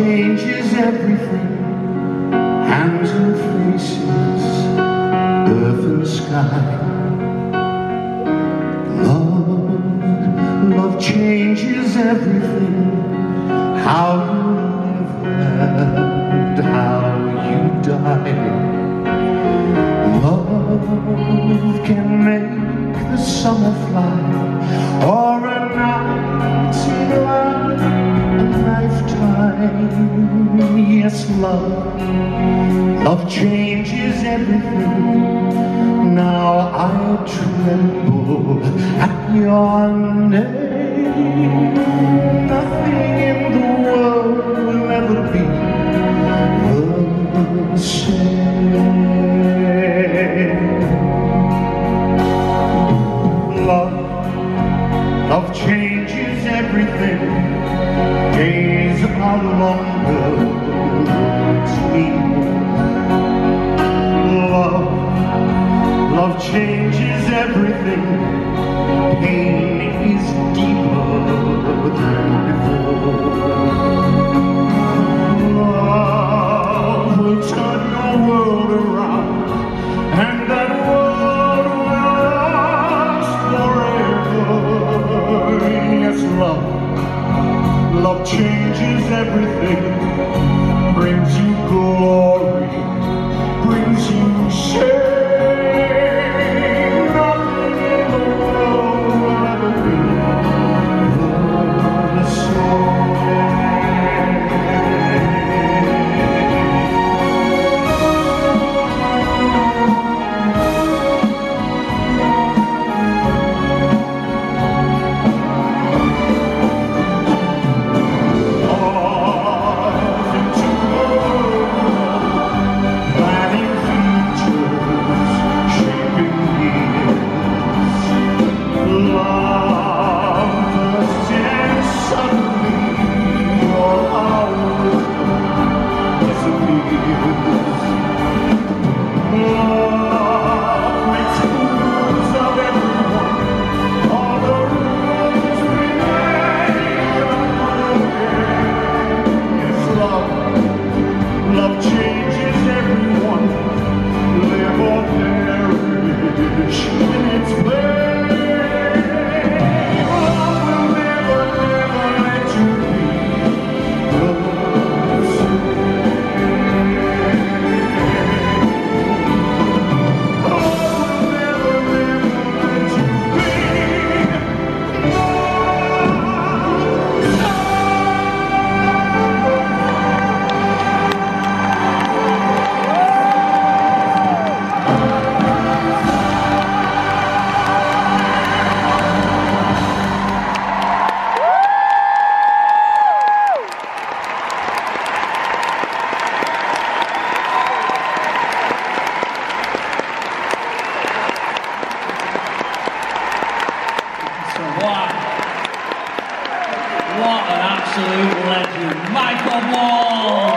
changes everything. Hands and faces, earth and sky. Love, love changes everything. How you live and how you die. Love can make the summer fly Or Yes, love, love changes everything. Now I tremble at your name. Nothing in the world will ever be the same. Changes everything. Pain is deeper than before. Love will turn your world around, and that world will last forever. Yes, love, love everything, brings you glory, brings you shame. What an absolute legend. Michael Ball.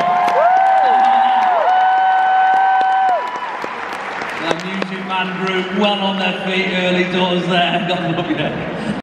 The Music Man group well on their feet early doors there. God love you.